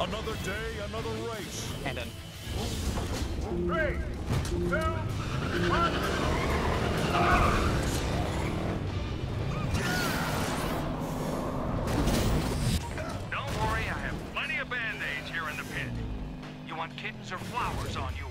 Another day, another race. And an Three, two, one. Don't worry, I have plenty of band-aids here in the pit. You want kittens or flowers on yours?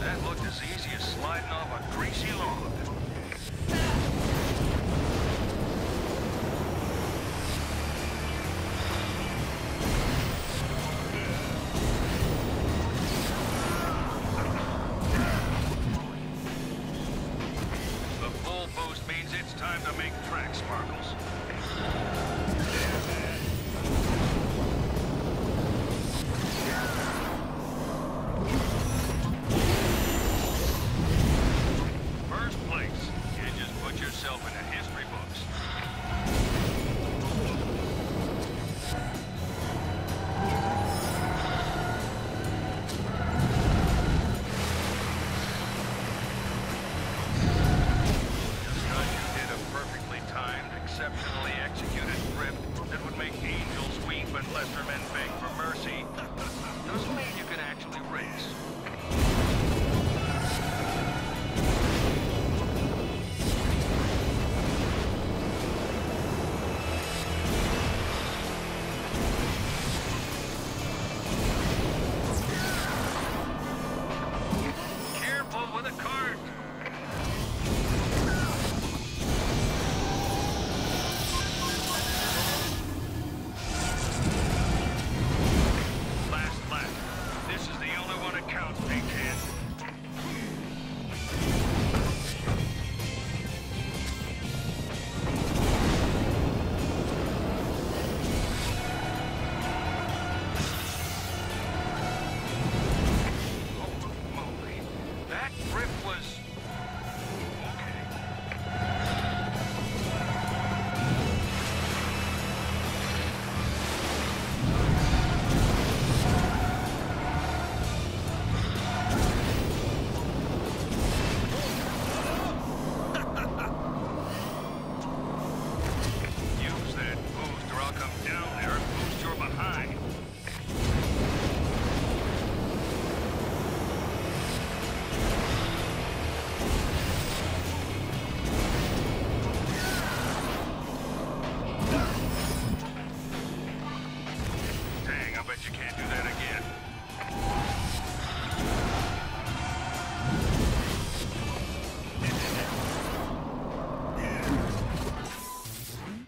That looked as easy as sliding off a greasy log. Time to make track sparkles. Weep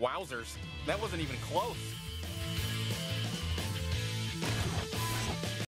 wowzers. That wasn't even close.